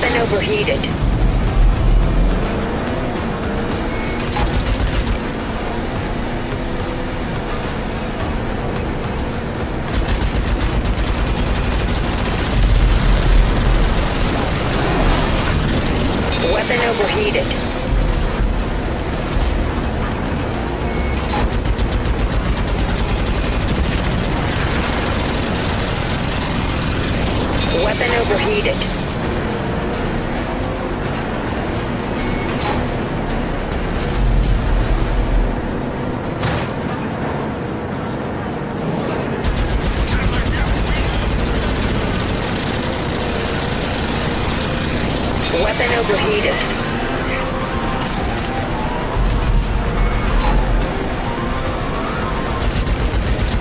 Weapon overheated. Weapon overheated. Weapon overheated. Weapon overheated.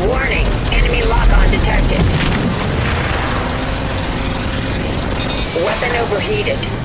Warning, enemy lock-on detected. Weapon overheated.